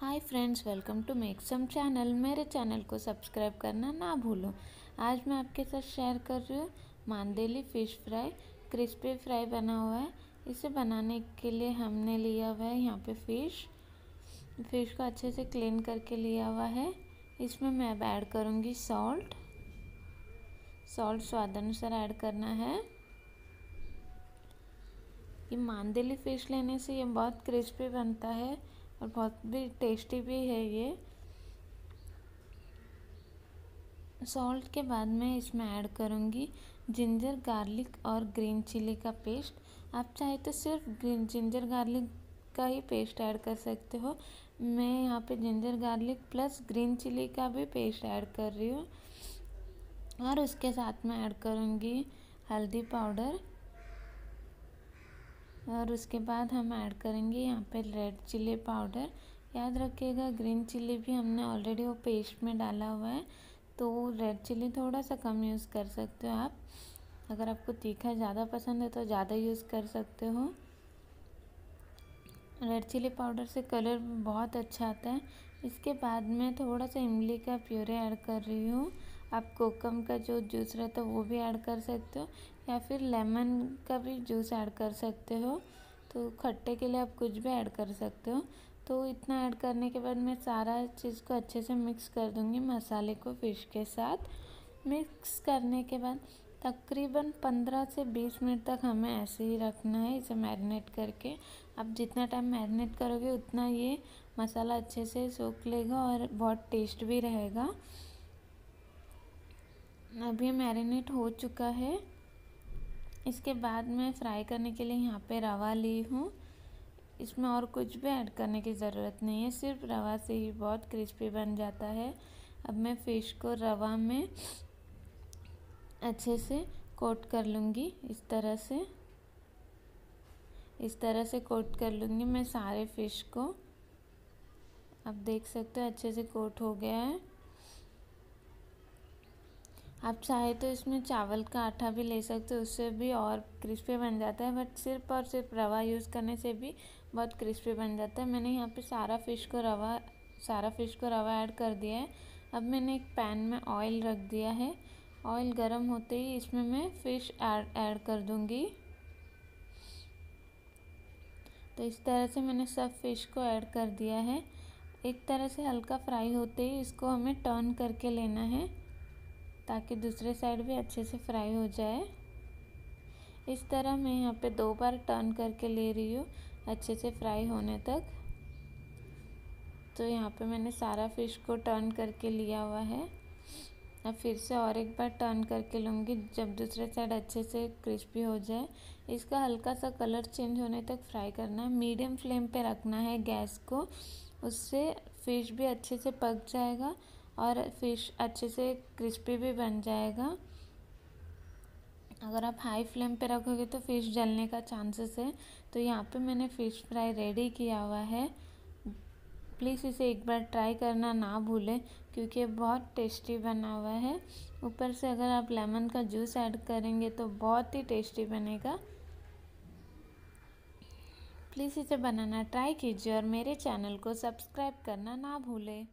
Hi friends, welcome to make some channel. मेरे channel को subscribe करना ना भूलो। आज मैं आपके साथ शेयर कर रही हूँ mandeli fish fry crispy fry बना हुआ है। इसे बनाने के लिए हमने लिया हुआ है यहाँ पे फ़िश फ़िश को अच्छे से क्लीन करके लिया हुआ है। इसमें मैं अब ऐड करूँगी सॉल्ट सॉल्ट स्वाद अनुसार ऐड करना है। ये मांदेली फ़िश लेने से ये बहुत क्रिस्पी बनता है। और बहुत भी टेस्टी भी है ये। सॉल्ट के बाद मैं इसमें ऐड करूँगी जिंजर गार्लिक और ग्रीन चिली का पेस्ट आप चाहे तो सिर्फ़ ग्रीन जिंजर गार्लिक का ही पेस्ट ऐड कर सकते हो। मैं यहाँ पे ginger garlic plus green chilli का भी पेस्ट ऐड कर रही हूँ। और उसके साथ में ऐड करूँगी हल्दी पाउडर। और उसके बाद हम ऐड करेंगे यहाँ पे रेड चिली पाउडर। याद रखिएगा, ग्रीन चिली भी हमने ऑलरेडी वो पेस्ट में डाला हुआ है तो रेड चिली थोड़ा सा कम यूज़ कर सकते हो आप। अगर आपको तीखा ज़्यादा पसंद है तो ज़्यादा यूज़ कर सकते हो। रेड चिली पाउडर से कलर बहुत अच्छा आता है। इसके बाद में थोड़ा सा इमली का प्यूरे ऐड कर रही हूँ। आप कोकम का जो जूस रहता है वो भी ऐड कर सकते हो, या फिर लेमन का भी जूस ऐड कर सकते हो। तो खट्टे के लिए आप कुछ भी ऐड कर सकते हो। तो इतना ऐड करने के बाद मैं सारा चीज़ को अच्छे से मिक्स कर दूँगी मसाले को फ़िश के साथ। मिक्स करने के बाद तकरीबन 15 से 20 मिनट तक हमें ऐसे ही रखना है, इसे मैरिनेट करके। आप जितना टाइम मैरिनेट करोगे उतना ये मसाला अच्छे से सोख लेगा और बहुत टेस्ट भी रहेगा। अभी मैरिनेट हो चुका है। इसके बाद मैं फ्राई करने के लिए यहाँ पे रवा ली हूँ। इसमें और कुछ भी ऐड करने की ज़रूरत नहीं है, सिर्फ़ रवा से ही बहुत क्रिस्पी बन जाता है। अब मैं फ़िश को रवा में अच्छे से कोट कर लूँगी इस तरह से। इस तरह से कोट कर लूँगी मैं सारे फ़िश को। अब देख सकते हो अच्छे से कोट हो गया है। आप चाहे तो इसमें चावल का आटा भी ले सकते हो, उससे भी और क्रिस्पी बन जाता है बट सिर्फ़ और सिर्फ़ रवा यूज़ करने से भी बहुत क्रिस्पी बन जाता है। मैंने यहाँ पे सारा फ़िश को रवा, सारा फ़िश को रवा ऐड कर दिया है। अब मैंने एक पैन में ऑयल रख दिया है। ऑयल गर्म होते ही इसमें मैं फ़िश ऐड ऐड कर दूँगी। तो इस तरह से मैंने सब फ़िश को ऐड कर दिया है। एक तरह से हल्का फ्राई होते ही इसको हमें टर्न करके लेना है। ताकि दूसरे साइड भी अच्छे से फ्राई हो जाए। इस तरह मैं यहाँ पे दो बार टर्न करके ले रही हूँ, अच्छे से फ्राई होने तक। तो यहाँ पे मैंने सारा फ़िश को टर्न करके लिया हुआ है। अब फिर से और एक बार टर्न करके लूँगी, जब दूसरे साइड अच्छे से क्रिस्पी हो जाए। इसका हल्का सा कलर चेंज होने तक फ्राई करना है। मीडियम फ्लेम पे रखना है गैस को, उससे फ़िश भी अच्छे से पक जाएगा। और फ़िश अच्छे से क्रिस्पी भी बन जाएगा। अगर आप हाई फ्लेम पे रखोगे तो फ़िश जलने का चांसेस है। तो यहाँ पे मैंने फ़िश फ्राई रेडी किया हुआ है। प्लीज़ इसे एक बार ट्राई करना ना भूलें, क्योंकि बहुत टेस्टी बना हुआ है। ऊपर से अगर आप लेमन का जूस ऐड करेंगे तो बहुत ही टेस्टी बनेगा। प्लीज़ इसे बनाना ट्राई कीजिए और मेरे चैनल को सब्सक्राइब करना ना भूलें।